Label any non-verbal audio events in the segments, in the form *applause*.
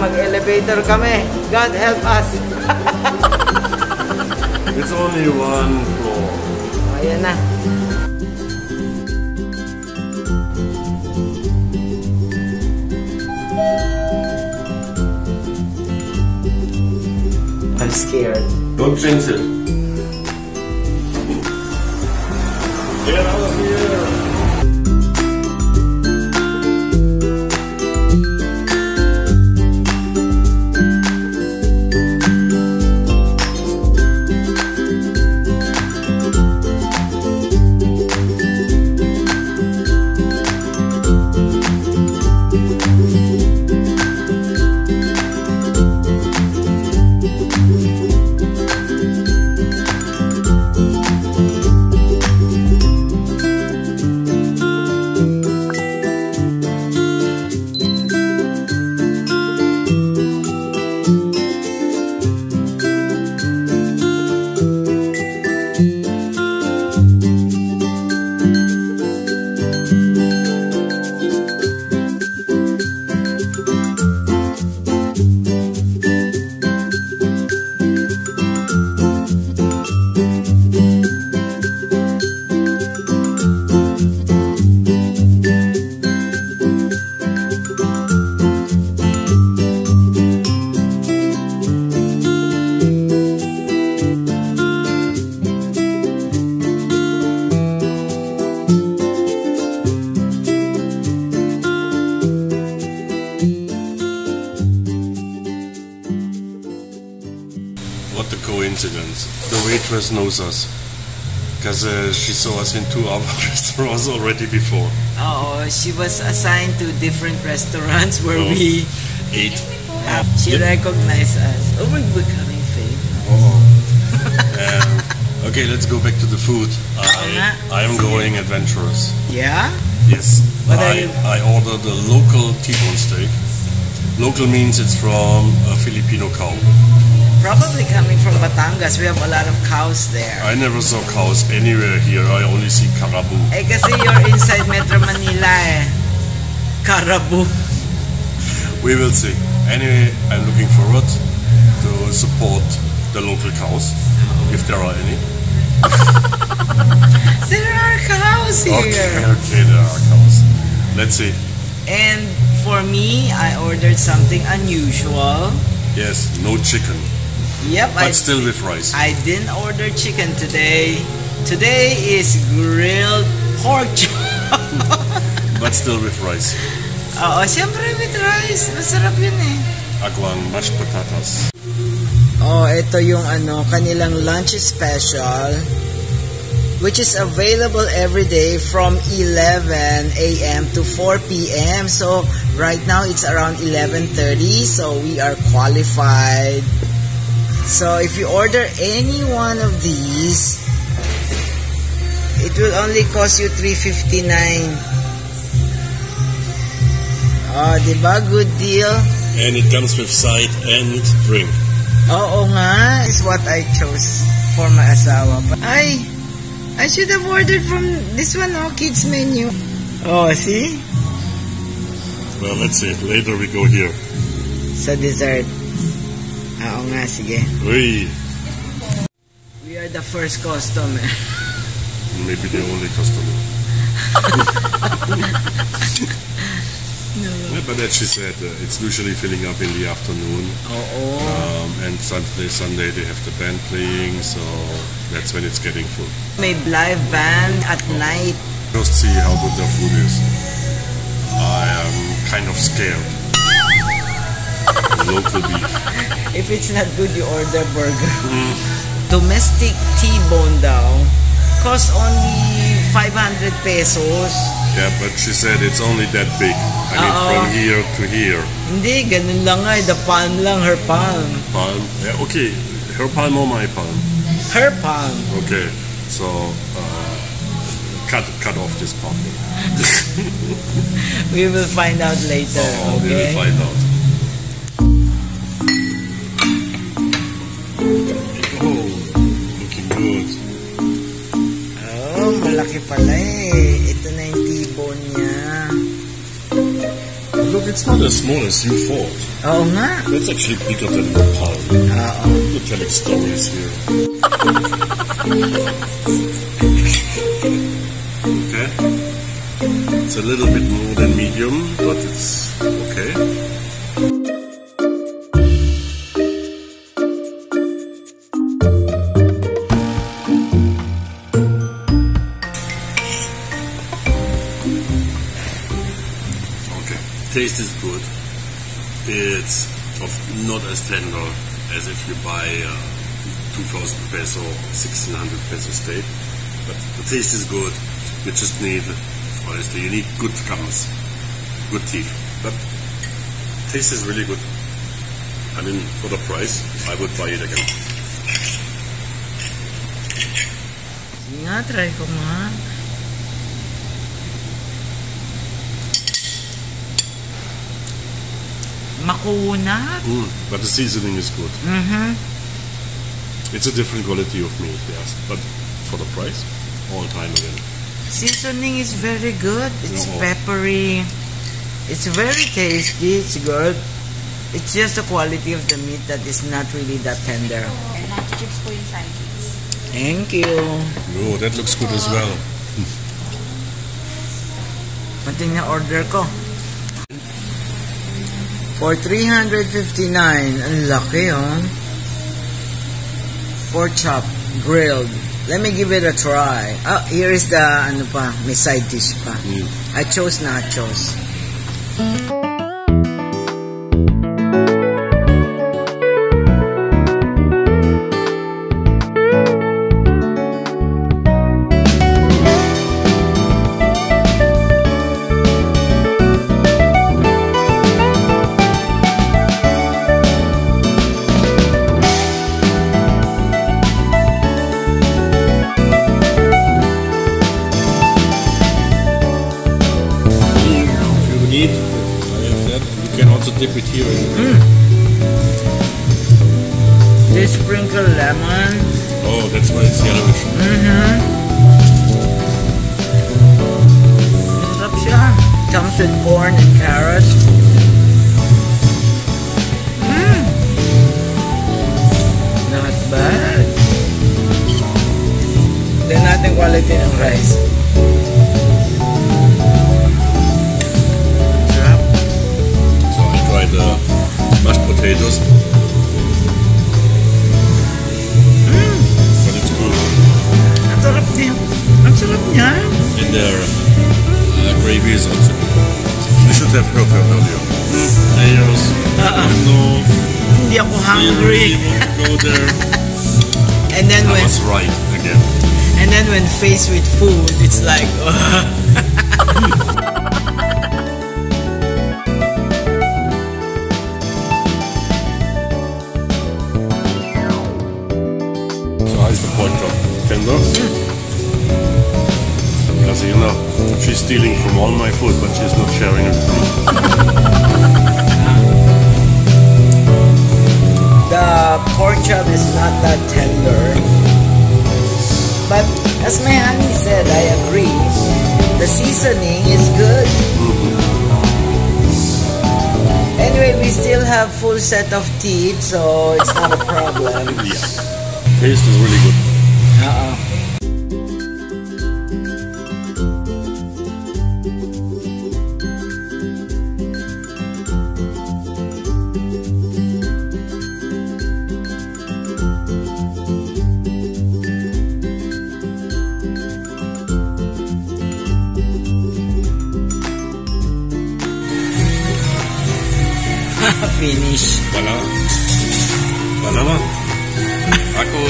mag-elevator kami. God help us. *laughs* It's only one floor. Ayan na. I'm scared. Don't jinx it. What a coincidence. The waitress knows us. Because uh, she saw us in two *laughs* other restaurants already before. Oo, she was assigned to different restaurants where Oh. we ate. uh, she Yep. recognized us. Oh, we're becoming famous. Oh. um, okay, let's go back to the food. I, I am going adventurous. Yeah? Yes. What are I, you- I ordered a local T-bone steak. Local means it's from a Filipino cow. Probably coming from Batangas. We have a lot of cows there. I never saw cows anywhere here. I only see carabao. Eh kasi you're inside Metro Manila eh. Carabao. We will see. Anyway, I'm looking forward to support the local cows, if there are any. *laughs* There are cows here. Okay, okay, there are cows. Let's see. And for me, I ordered something unusual. Yes, no chicken, Yep, I, but still with rice. I didn't order chicken today. Today is grilled pork chop. *laughs* But still with rice. Oo, siyempre with rice. Masarap yun eh. Agwang mashed potatoes. Oh, ito yung ano, kanilang lunch special which is available every day from 11 a.m. to 4 p.m. So right now it's around 11:30 so we are qualified. So if you order any one of these it will only cost you 359. Oh, ah, di ba? Good deal. And it comes with side and drink. Oo nga. This is what I chose for my asawa. Ay, I should have ordered from this one, oh, kids menu. Oh, see? Well, let's see. Later we go here. Sa dessert. Oo nga, sige. Uy, We are the first customer. *laughs* maybe the only customer. *laughs* Yeah, but as she said, uh, it's usually filling up in the afternoon. Oo. Um, and Saturday, Sunday they have the band playing, so that's when it's getting full. May live band at night. Just see how good their food is. I am kind of scared. Local beef. If it's not good, you order burger. Domestic T-bone daw cost only 500 pesos. Yeah, but she said it's only that big. I mean, Oo. from here to here. Hindi, ganun lang nga. The palm lang, her palm. Palm. Yeah, okay. Her palm or my palm? Her palm. Okay. So, uh, cut cut off this part. *laughs* We will find out later, Oh, we will okay? find out. Malaki pala eh. Ito na yung T-bone niya. look, it's not as small as you thought. Oo nga. That's actually bigger than the palm. Oo. You're telling stories here. *laughs* okay. It's a little bit more than medium, but it's Taste is good. It's of not as tender as if you buy uh, 2000 peso, 1600 peso steak. But the taste is good. You just need, honestly, you need good gums, good teeth. But taste is really good. I mean, for the price, I would buy it again. Nga, try ko nga. Makunat. Mm, but the seasoning is good. Mm-hmm. It's a different quality of meat, yes. But for the price, all time again. Seasoning is very good. It's Oo. peppery. It's very tasty. It's good. It's just the quality of the meat that is not really that tender. And nacho chips po yung side dish. Thank you. Oh, that looks good as well. Pati na order ko. For 359, ang laki oh. Pork chop, grilled. Let me give it a try. Ah, here is the, ano pa, may side dish pa. Mm. I chose nachos. If you I have that. You can also dip it here. Hmm. They sprinkle lemon. Oh, that's why it's yellowish. Mm-hmm. Siya. Comes with corn and carrots. Uh, gravy is also good. You should have heard her earlier. Layers. Uh-uh. No. Hindi ako You hungry. really want to go there. *laughs* And then I when was right again. and then when faced with food, it's like *laughs* So how's the pork chop? Tender? Because you know, she's stealing from all my food, but she's not sharing it with me. the pork chop is not that tender. But as my honey said, I agree. The seasoning is good. Mm-hmm. Anyway, we still have full set of teeth, so it's not a problem. *laughs* Yeah. Taste is really good. Uh-uh.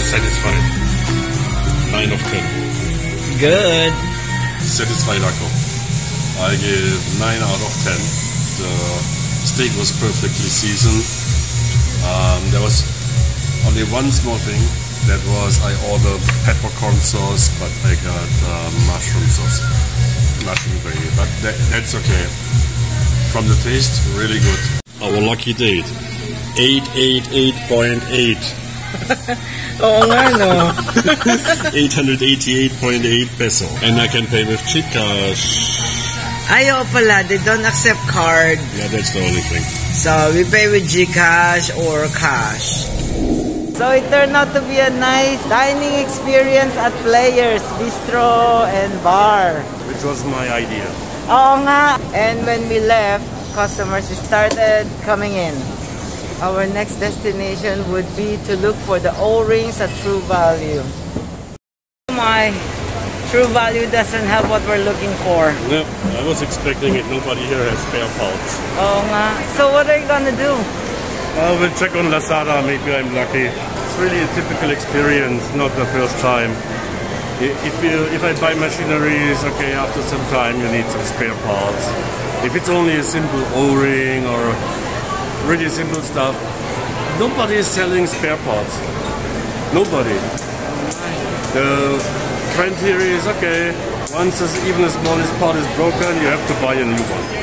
Satisfied. 9 of 10. Good. Satisfied Akko. I give 9 out of 10. The steak was perfectly seasoned. Um, there was only one small thing. That was I ordered peppercorn sauce, but I got uh, mushroom sauce. Mushroom gravy. But that, that's okay. From the taste, really good. Our lucky date. 888.8. *laughs* Oo nga, no? *laughs* 888.8 peso. And I can pay with chip cash. Ayaw pala, they don't accept card. Yeah, that's the only thing. So we pay with GCash or cash. So it turned out to be a nice dining experience at Players Bistro and Bar. Which was my idea. Oo nga. And when we left, customers started coming in. Our next destination would be to look for the O-rings at True Value. My True Value doesn't have what we're looking for. No, I was expecting it. Nobody here has spare parts. Oh, nga. So what are you gonna do? Uh, I will check on Lazada. Maybe I'm lucky. It's really a typical experience, not the first time. If you, if I buy machineries, okay, after some time you need some spare parts. If it's only a simple O-ring or really simple stuff, nobody is selling spare parts. Nobody. The trend here is okay. Once even the smallest part is broken, you have to buy a new one.